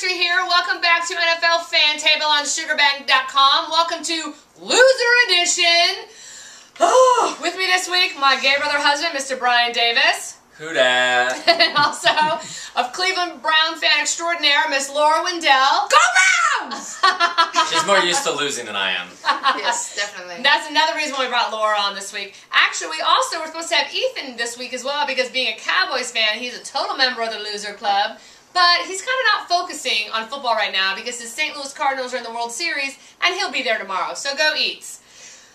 Gentry here. Welcome back to NFL Fan Table on SugarBang.com. Welcome to Loser Edition. Oh, with me this week, my gay brother husband, Mr. Brian Davis. Who dat? and also of Cleveland Brown fan extraordinaire, Miss Laura Windell. Go Browns! She's more used to losing than I am. yes, definitely. That's another reason why we brought Laura on this week. Actually, we also were supposed to have Ethan this week as well because being a Cowboys fan, he's a total member of the Loser Club. But he's kind of not focusing on football right now because his St. Louis Cardinals are in the World Series and he'll be there tomorrow. So go Eats.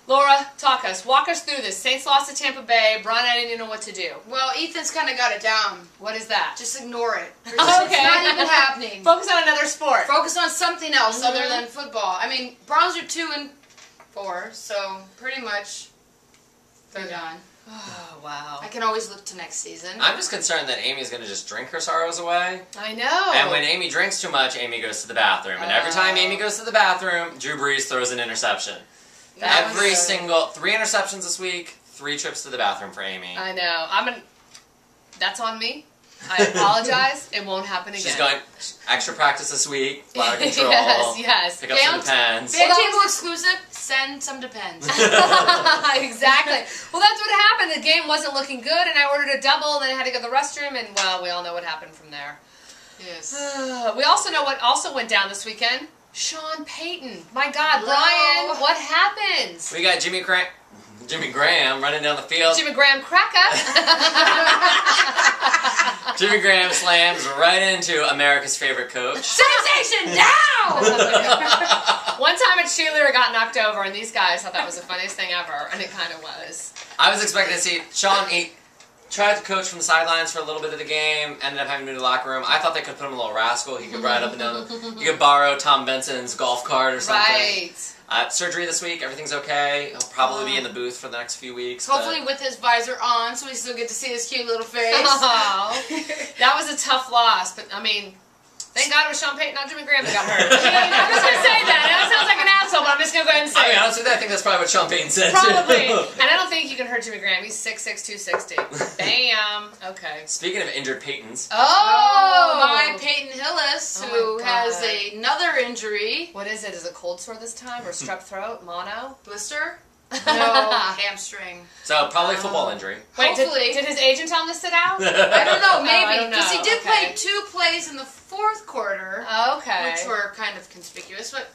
Laura, talk us. Walk us through this. Saints lost to Tampa Bay. Brian, I didn't know what to do. Well, Ethan's kind of got it down. What is that? Just ignore it. It's Okay. not even happening. Focus on another sport. Focus on something else Mhm. other than football. I mean, Browns are two and four, so pretty much they're done. Oh, wow. I can always look to next season. I'm just concerned that Amy's gonna just drink her sorrows away. I know. And when Amy drinks too much, Amy goes to the bathroom. And every time Oh. Amy goes to the bathroom, Drew Brees throws an interception. That every was- single three interceptions this week, three trips to the bathroom for Amy. I know. I'm an. That's on me. I apologize. it won't happen again. She's going extra practice this week, bladder control. yes, yes. Pick up some Dance- depends. Fan Well, table exclusive. Send some depends. exactly. Well, that's what happened. The game wasn't looking good, and I ordered a double, and then I had to go to the restroom, and well, we all know what happened from there. yes. we also know what also went down this weekend. Sean Payton. My God, Hello. Brian, what happened? We got Jimmy Graham, Jimmy Graham running down the field. Jimmy Graham cracker. Jimmy Graham slams right into America's favorite coach. Sensation now! One time a cheerleader got knocked over, and these guys thought that was the funniest thing ever, and it kind of was. I was expecting to see Sean. He tried to coach from the sidelines for a little bit of the game. Ended up having to move to the locker room. I thought they could put him a little rascal. He could ride up and down. You could borrow Tom Benson's golf cart or something. Right. Uh, surgery this week. Everything's okay. He'll probably be in the booth for the next few weeks. Hopefully with his visor on, so we still get to see his cute little face. Oh, that was a tough loss, but I mean, thank God it was Sean Payton, not Jimmy Graham that got hurt. I mean, I'm just gonna say that. I know sounds like an asshole, but I'm just gonna go ahead and say I mean, it. honestly, I think that's probably what Sean Payton said Probably. too. And I don't think you can hurt Jimmy Graham. He's 6'6", 260. Bam. Okay. Speaking of injured Paytons, Oh, oh my Peyton Hillis, Oh who has another injury. What is it? Is it cold sore this time or strep throat? Mono? Blister? No, hamstring. so probably a football oh. injury. Wait, did, Hopefully. did his agent tell him to sit out? I don't know, I maybe. don't Because know, he did okay. play two plays in the fourth quarter, Okay. which were kind of conspicuous, but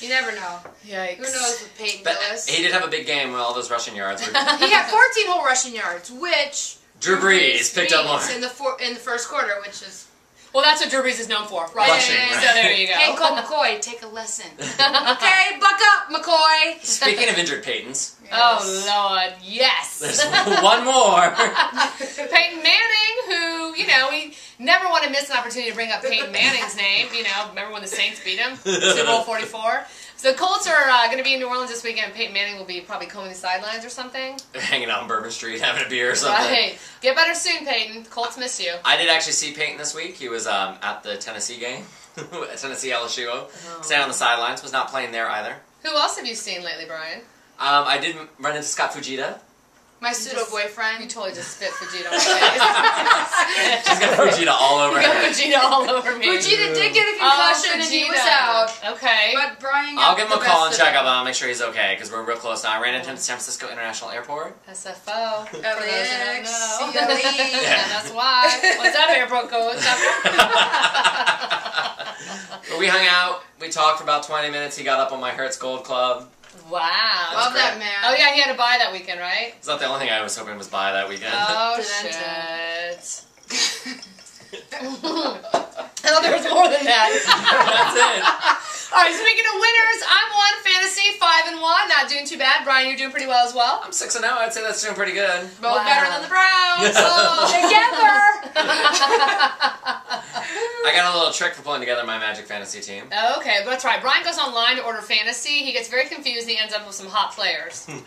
you never know. Yikes. Who knows with Peyton But uh, Hillis? he did have a big game with all those rushing yards. He had 14 whole rushing yards, which Drew Brees picked up more. beats in the four, in the first quarter, which is Well, that's what Drew Brees is known for, right? Rushing, So there you go. Hey, Colt McCoy, take a lesson. okay, buck up, McCoy. Speaking of injured Paytons, Oh Lord, yes. there's one more. Peyton Manning, who you know we never want to miss an opportunity to bring up Peyton Manning's name. You know, remember when the Saints beat him, Super Bowl Forty Four. So the Colts are uh, going to be in New Orleans this weekend. Peyton Manning will be probably combing the sidelines or something. Hanging out on Bourbon Street, having a beer or something. Right. Get better soon, Peyton. Colts miss you. I did actually see Peyton this week. He was um, at the Tennessee game, Tennessee LSU. Oh. Standing on the sidelines, was not playing there either. Who else have you seen lately, Brian? Um, I did run into Scott Fujita. My just- pseudo You boyfriend. totally just spit Fujita on my face. She's got Fujita all over face. you got her. Fujita all over me. Fujita did get a Oh, concussion and he was out. Okay. But Brian I'll got give him a call and check up on him, make sure he's okay, because we're real close now. I ran into him at San Francisco International Airport. SFO. For LAX, don't know. That's why. What's up, airport code? What's up? But we hung out, we talked for about 20 minutes. He got up on my Hertz Gold Club. Wow. Love that man. Oh yeah, he had to buy that weekend, right? It's not the only thing I was hoping was by that weekend. Oh shit. I thought oh, there was more than that. That's it. All right, speaking of winners, I'm one fantasy five and one, not doing too bad. Brian, you're doing pretty well as well. I'm 6 and 0. I'd say that's doing pretty good. Both Wow. better than the Browns. Oh, I got a little trick for pulling together my Magic Fantasy team. okay, that's right. Brian goes online to order fantasy. He gets very confused. and He ends up with some hot players.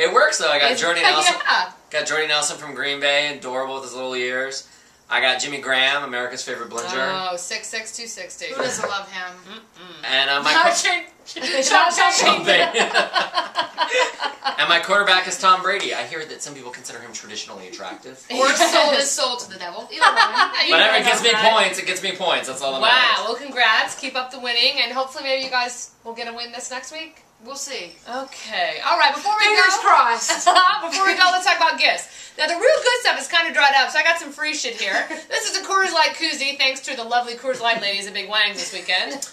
It works though. I got It's- Jordy Nelson. Yeah. Got Jordy Nelson from Green Bay, adorable with his little ears. I got Jimmy Graham, America's favorite blinger. Oh, six six two sixty. Who doesn't love him? And uh, my Not qu- Shane- Sean Sean Payton. Payton. and my quarterback is Tom Brady. I hear that some people consider him traditionally attractive. Or sold his soul to the devil. Either one. Whatever it gets me that's right. points, it gets me points. That's all that Wow. matters. Well, congrats. Keep up the winning, and hopefully maybe you guys will get a win this next week. We'll see. Okay. All right. Before we Fingers go, crossed. Before we go, let's talk about gifts. Now, the real good stuff is kind of dried up, so I got some free shit here. This is a Coors Light koozie, thanks to the lovely Coors Light ladies at Big Wang this weekend.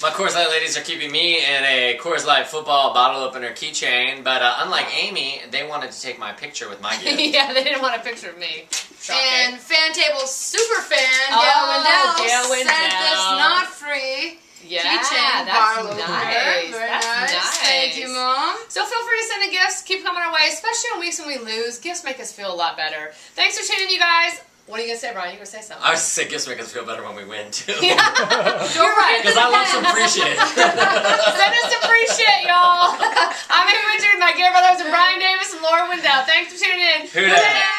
My Coors Light ladies are keeping me in a Coors Light football bottle opener keychain, but uh, unlike Amy, they wanted to take my picture with my gift. yeah, they didn't want a picture of me. Shocking. And Fan Table super fan Oh, Gail Windell Gail sent this Windell. not free yeah, keychain that's bottle nice. Very that's nice. nice. Thank you, Mom. So feel free to send the gifts. Keep coming our way, especially on weeks when we lose. Gifts make us feel a lot better. Thanks for tuning in, you guys. What are you gonna say, Brian? You gonna say something? I was just say gifts make us feel better when we win too. You're right. Because I love some free shit. Send us some free shit, y'all. I'm Amy Richard, my dear brothers, and Brian Davis and Laura Windell. Thanks for tuning in. Who dat?